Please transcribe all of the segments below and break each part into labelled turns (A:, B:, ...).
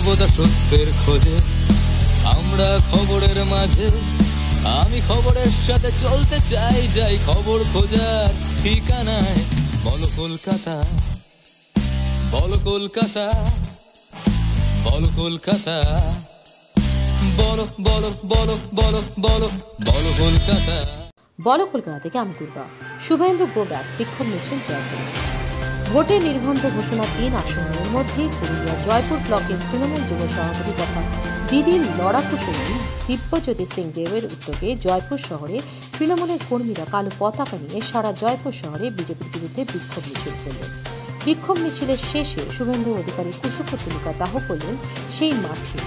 A: সর্বদা সত্যের খোঁজে। আমরা খবরের মাঝে। আমি খবরের সাথে চলতে চাই, যাই খবর খোঁজার ঠিকানায়। বলো কলকাতা বলো কলকাতা বলো কলকাতা, বলো বলো বলো বলো বলো বলো কলকাতা।
B: বলো কলকাতা থেকে আমি দুর্গা। শুভেন্দু গোব্যাক বিক্ষোভ মিছিল জয়পুর ভোটে নির্ঘণ্ট ঘোষণা তিন আসনের মধ্যে পুরুলিয়া জয়পুর ব্লকের তৃণমূল যুব সভাপতি তথা দিদির লড়াকু সঙ্গী দিব্যজ্যোতি সিং দেবের উদ্যোগে জয়পুর শহরে তৃণমূলের কর্মীরা কালো পতাকা নিয়ে সারা জয়পুর শহরে বিজেপির বিরুদ্ধে বিক্ষোভ মিছিল করলেন। বিক্ষোভ মিছিলের শেষে শুভেন্দু অধিকারী কুশপুত্তলিকা দাহ করলেন সেই মাঠে,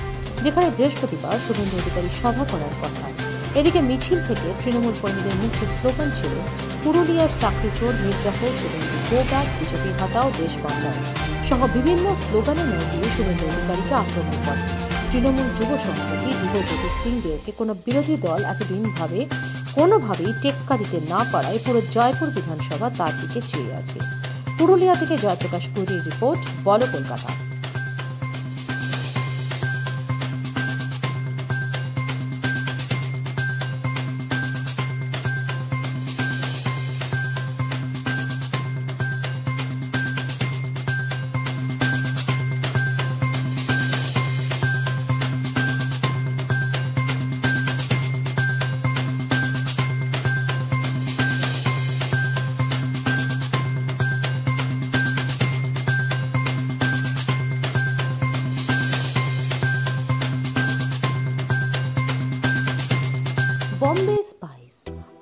B: যেখানে বৃহস্পতিবার শুভেন্দু অধিকারী সভা করার কথা। এদিকে মিছিল থেকে তৃণমূল কর্মীদের মুখে স্লোগান ছিল, পুরুলিয়ার চাকরি চোর মির্জাফর শুভেন্দু গো বিজেপি হাটাও দেশ বাঁচাও সহ বিভিন্ন স্লোগানের মধ্যে শুভেন্দু অধিকারীকে আক্রমণ করে। তৃণমূল যুব সভাপতি দিব্যজ্যোতি সিং দেওকে কোনো বিরোধী দল এতদিন ভাবে কোনোভাবেই টেক্কা দিতে না পারায় পুরো জয়পুর বিধানসভা তার দিকে চেয়ে আছে। পুরুলিয়া থেকে জয়প্রকাশ পুরীর রিপোর্ট, বলো কলকাতা।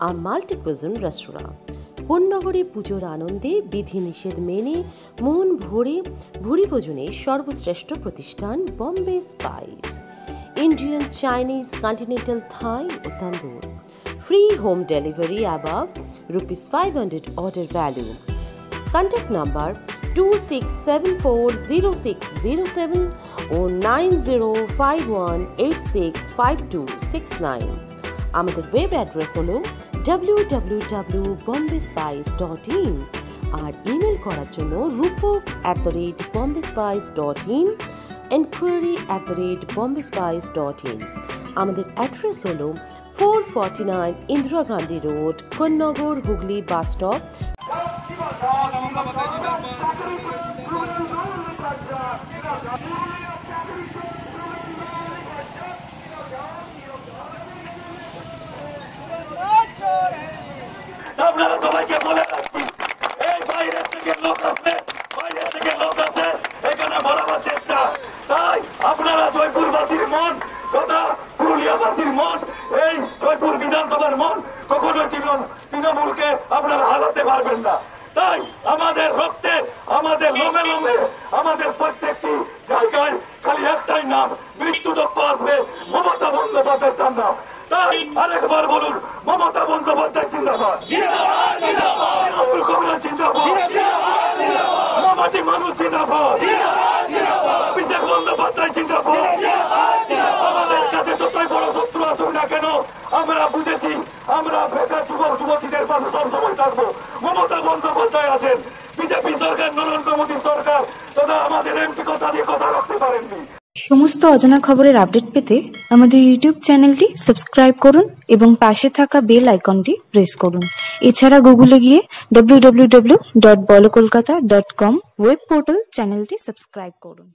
B: আর মাল্টি কুইজন রেস্তোরাঁ কোন্নগরে পুজোর আনন্দে বিধিনিষেধ মেনে মন ভরে ভুরি ভোজনের সর্বশ্রেষ্ঠ প্রতিষ্ঠান Bombay spice Indian Chinese continental Thai ও tandoor free home delivery above rupees five hundred order value contact number two six seven four zero six zero seven ও nine zero five one eight six five two six nine আমাদের web address হলো ইন আর email করার জন্য Rupak at the rate Bombay spice dot in enquiry at the rate Bombay spice dot in আমাদের address হলো four forty nine Indira Gandhi road, Konnagar, Hooghly bus stop
C: আপনারা সবাইকে বলে রাখছি এই থেকে লোক থেকে লোক এখানে চেষ্টা। তাই আপনারা মন, তথা মন, এই জয়পুর বিধানসভার মন, কখনোই তৃণমূলকে আপনারা হারাতে পারবেন না। তাই আমাদের রক্তে, আমাদের লোমে লোমে, আমাদের প্রত্যেকটি জায়গায় খালি একটাই নাম, মৃত্যুদক্ষ আসবে, মমতা বন্দ্যোপাধ্যায় তার নাম। তাই আরেকবার বলুন, মমতা বন্দ্যোপাধ্যায় জিন্দাবাদ তৃণমূল কংগ্রেস জিন্দাবাদ মামাটি মানুষ জিন্দাবাদ অভিষেক বন্দ্যোপাধ্যায় জিন্দাবাদ আমাদের কাছে যতই বড় শত্রু আসুক না কেন আমরা বুঝেছি আমরা বেকার পাশে সবসময় থাকব। মমতা বন্দ্যোপাধ্যায় আছেন। বিজেপি সরকার, নরেন্দ্র মোদী সরকার আমাদের এমপি কথা দিয়ে কথা রাখতে পারেননি।
D: সমস্ত অজানা খবরের আপডেট পেতে আমাদের ইউটিউব চ্যানেলটি সাবস্ক্রাইব করুন এবং পাশে থাকা বেল আইকনটি প্রেস করুন। এছাড়া গুগলে গিয়ে W dot Kolkata dot com web portal চ্যানেলটি সাবস্ক্রাইব করুন।